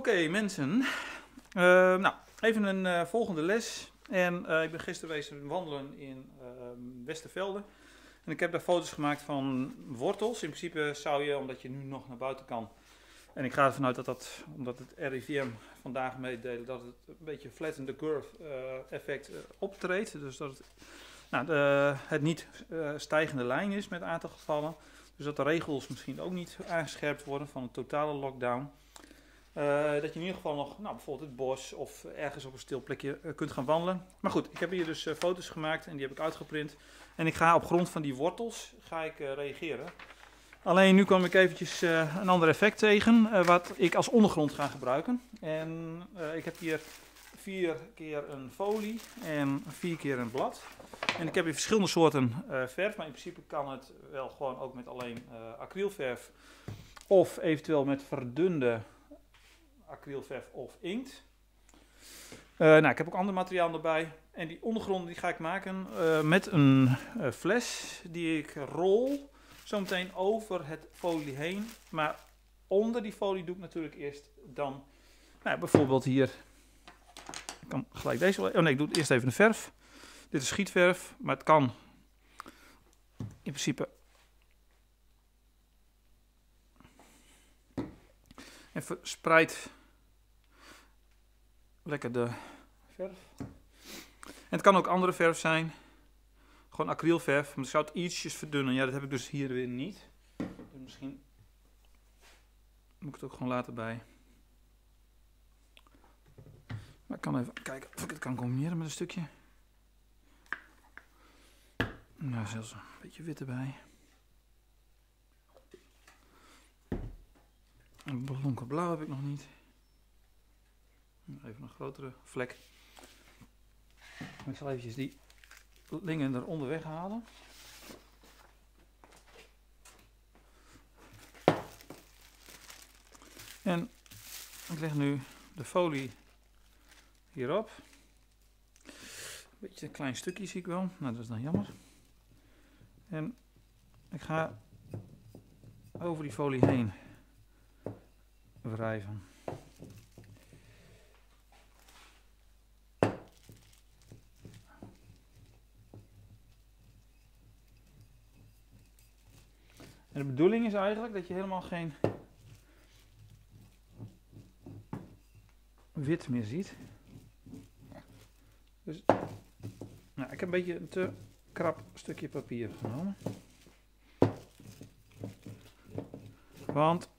Oké mensen, Eh, nou even een eh, volgende les. En eh, ik ben gisteren wezen wandelen in ehm, Westervelde. En ik heb daar foto's gemaakt van wortels. In principe zou je, omdat je nu nog naar buiten kan. En ik ga ervan uit dat dat, omdat het RIVM vandaag meedelen, dat het een beetje flatten the curve eh, effect optreedt. Dus dat het, nou, de, het niet stijgende lijn is met aantal gevallen. Dus dat de regels misschien ook niet aangescherpt worden van een totale lockdown. Eh, dat je in ieder geval nog, nou, bijvoorbeeld het bos of ergens op een stil plekje eh, kunt gaan wandelen. Maar goed, ik heb hier dus eh, foto's gemaakt en die heb ik uitgeprint. En ik ga op grond van die wortels ga ik, reageren. Alleen nu kwam ik eventjes een ander effect tegen, wat ik als ondergrond ga gebruiken. En ik heb hier vier keer een folie en vier keer een blad. En ik heb hier verschillende soorten verf, maar in principe kan het wel gewoon ook met alleen acrylverf. Of eventueel met verdunde acrylverf of inkt. Eh, nou, ik heb ook ander materiaal erbij. En die ondergrond die ga ik maken eh, met een eh, fles die ik rol zometeen over het folie heen. Maar onder die folie doe ik natuurlijk eerst dan, nou, bijvoorbeeld hier. Ik kan gelijk deze. Oh nee, ik doe eerst even de verf. Dit is schietverf, maar het kan in principe. En verspreid lekker de verf. En het kan ook andere verf zijn. Gewoon acrylverf. Maar ik zou het ietsjes verdunnen. Ja, dat heb ik dus hier weer niet. Dus misschien moet ik het ook gewoon laten bij. Maar ik kan even kijken of ik het kan combineren met een stukje. Nou, zelfs een beetje wit erbij. Een donkerblauw heb ik nog niet. Even een grotere vlek. Ik zal eventjes die dingen eronder weghalen. En ik leg nu de folie hierop. Een beetje een klein stukje zie ik wel. Nou, dat is dan jammer. En ik ga over die folie heen wrijven. En de bedoeling is eigenlijk dat je helemaal geen wit meer ziet. Dus, nou, ik heb een beetje een te krap stukje papier genomen. Want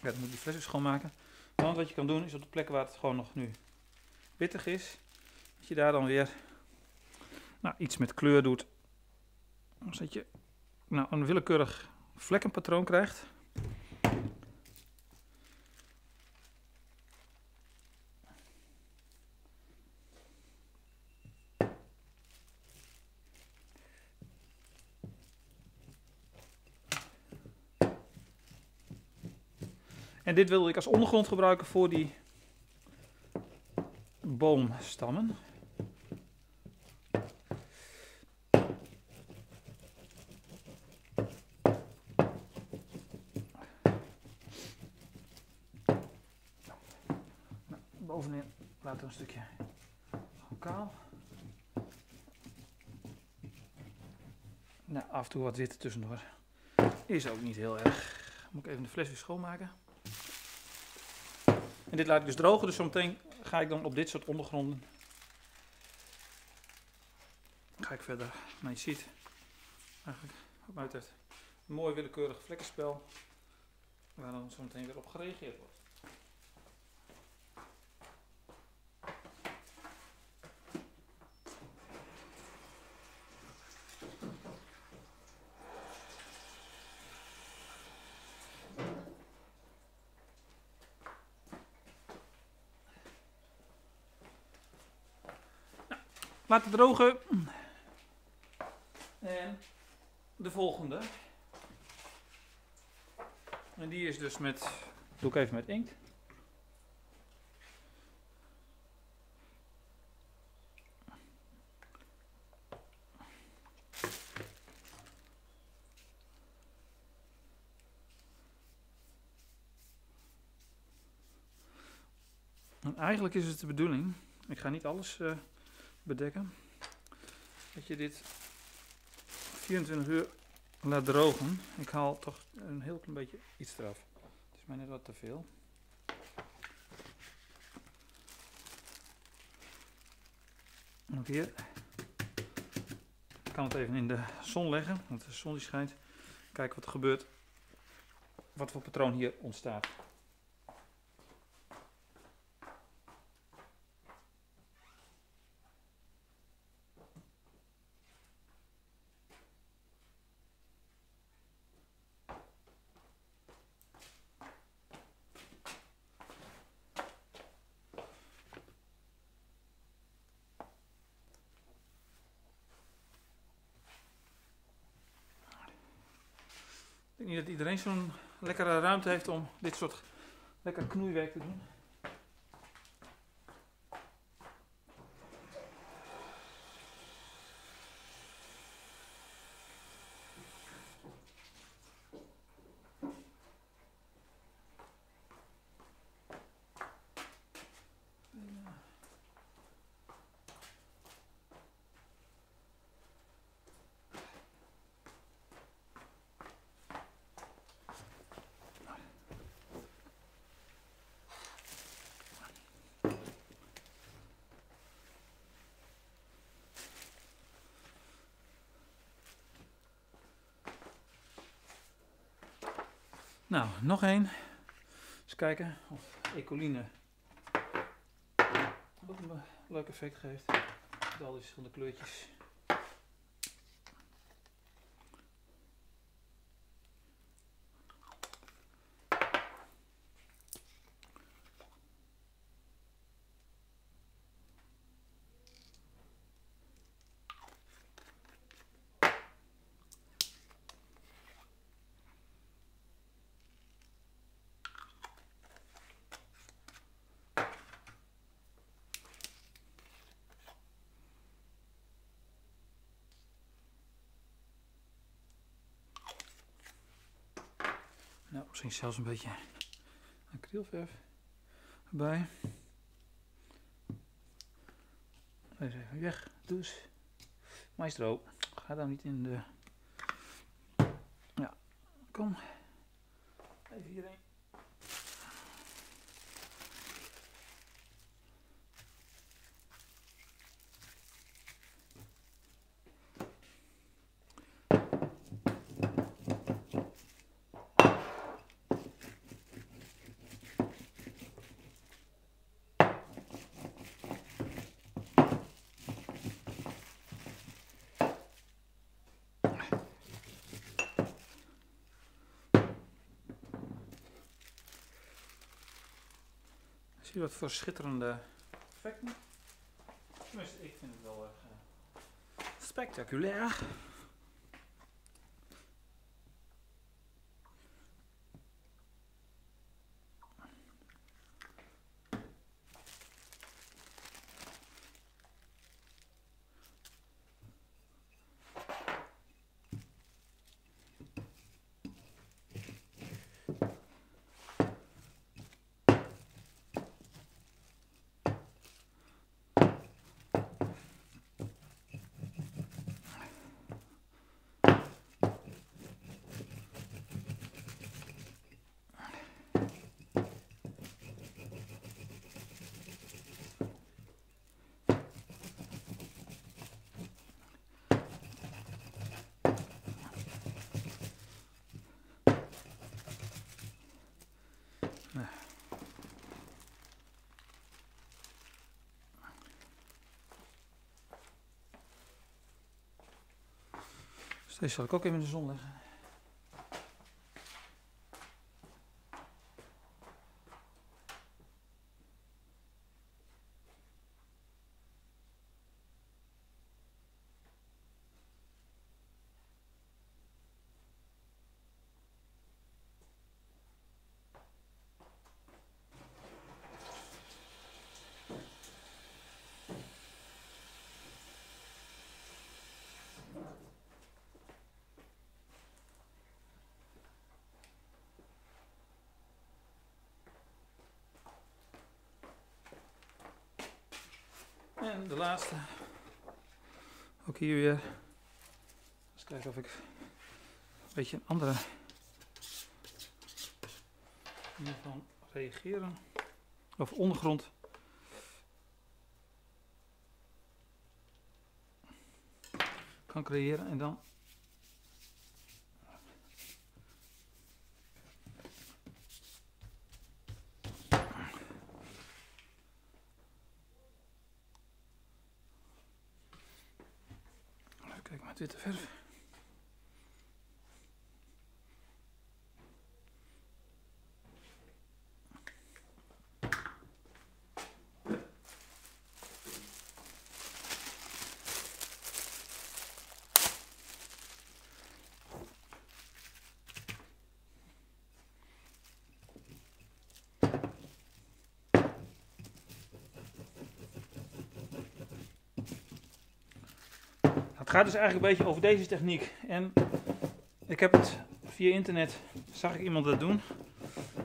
ja, moet die fles weer schoonmaken. Want wat je kan doen is op de plekken waar het gewoon nog nu wittig is, dat je daar dan weer nou, iets met kleur doet. Zodat je nou, een willekeurig vlekkenpatroon krijgt. En dit wilde ik als ondergrond gebruiken voor die boomstammen. Nou, bovenin laten we een stukje kaal. Nou, af en toe wat wit tussendoor. Is ook niet heel erg. Moet ik even de fles weer schoonmaken. En dit laat ik dus drogen, dus zometeen ga ik dan op dit soort ondergronden. Ga ik verder. Maar je ziet eigenlijk betreft een mooi willekeurig vlekkenspel. Waar dan zometeen weer op gereageerd wordt. laten drogen. En de volgende. En die is dus met, doe ik even met inkt. En eigenlijk is het de bedoeling, ik ga niet alles uh, bedekken, dat je dit 24 uur laat drogen. Ik haal toch een heel klein beetje iets eraf. Het is mij net wat te veel. Ook hier. Ik kan het even in de zon leggen, want de zon die schijnt. Kijken wat er gebeurt. Wat voor patroon hier ontstaat. Niet dat iedereen zo'n lekkere ruimte heeft om dit soort lekker knoeiwerk te doen. Nou, nog één. Eens kijken of ecoline ook een leuk effect geeft. Met al die verschillende kleurtjes. Nou, misschien zelfs een beetje acrylverf erbij. Deze even weg, dus. Maestro, ga dan niet in de... Ja, kom. Even hierheen. Wat voor schitterende effecten? Tenminste, ik vind het wel erg uh, spectaculair. Deze zal ik ook even in de zon leggen. De laatste. Ook hier weer. Eens kijken of ik een beetje een andere manier van reageren. Of ondergrond. Kan creëren en dan Even Het gaat dus eigenlijk een beetje over deze techniek. En ik heb het via internet, zag ik iemand dat doen.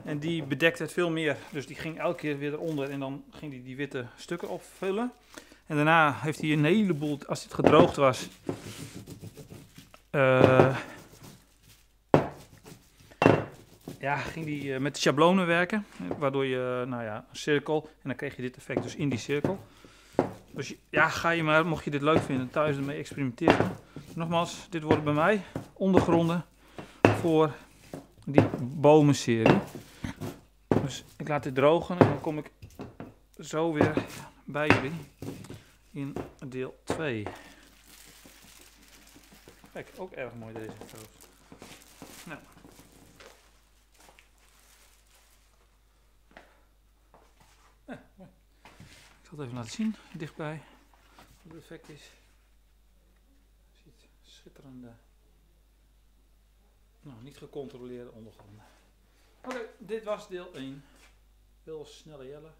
En die bedekte het veel meer. Dus die ging elke keer weer eronder en dan ging hij die witte stukken opvullen. En daarna heeft hij een heleboel, als het gedroogd was, eh, ja, ging hij eh, met schablonen werken. Waardoor je, nou ja, een cirkel. En dan kreeg je dit effect dus in die cirkel. Dus ja, ga je maar, mocht je dit leuk vinden, thuis ermee experimenteren. Nogmaals, dit wordt bij mij ondergronden voor die bomenserie. Dus ik laat dit drogen en dan kom ik zo weer bij jullie in deel 2. Kijk, ook erg mooi deze foto's. Nou. Ja, mooi. Zal het even laten zien, dichtbij, wat het effect is. Je ziet schitterende, nou niet gecontroleerde ondergronden. Oké, dit was deel 1. Heel snelle Jelle.